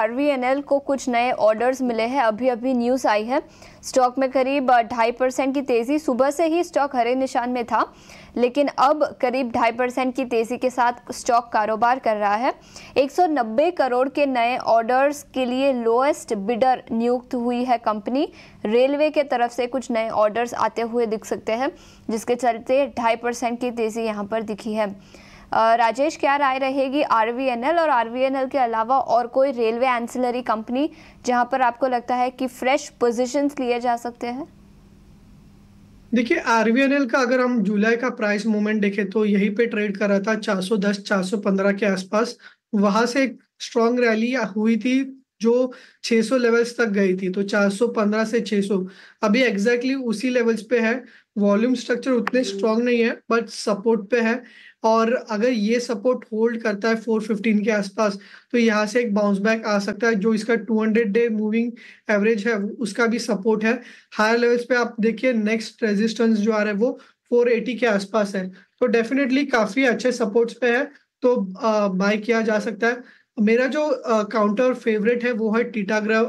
RVNL को कुछ नए ऑर्डर्स मिले हैं। अभी अभी न्यूज़ आई है। स्टॉक में करीब ढाई परसेंट की तेज़ी। सुबह से ही स्टॉक हरे निशान में था, लेकिन अब करीब ढाई परसेंट की तेज़ी के साथ स्टॉक कारोबार कर रहा है। 190 करोड़ के नए ऑर्डर्स के लिए लोएस्ट बिडर नियुक्त हुई है कंपनी रेलवे के तरफ़ से कुछ नए ऑर्डर्स आते हुए दिख सकते हैं, जिसके चलते ढाई की तेज़ी यहाँ पर दिखी है। राजेश, क्या राय रहेगी आरवीएनएल? और आरवीएनएल के अलावा और कोई रेलवे एंसिलरी कंपनी जहाँ पर आपको लगता है कि फ्रेश पोजिशन लिए जा सकते हैं? देखिए, आरवीएनएल का अगर हम जुलाई का प्राइस मूवमेंट देखें तो यहीं पे ट्रेड कर रहा था 410 415 के आसपास। वहाँ से एक स्ट्रॉन्ग रैली हुई थी जो 600 लेवल्स तक गई थी तो 415 से 600 अभी एग्जैक्टली exactly उसी लेवल्स पे है। वॉल्यूम स्ट्रक्चर उतने स्ट्रॉन्ग नहीं है बट सपोर्ट पे है। और अगर ये सपोर्ट होल्ड करता है 415 के आसपास तो यहाँ से एक बाउंस बैक आ सकता है जो इसका 200 डे मूविंग एवरेज है उसका भी सपोर्ट है। हायर लेवल्स पे आप देखिए नेक्स्ट रेजिस्टेंस जो आ रहा है वो 480 के आसपास है। तो डेफिनेटली काफ़ी अच्छे सपोर्ट्स पे है। तो बाय किया जा सकता है। मेरा जो काउंटर फेवरेट है वो है टीटाग्रा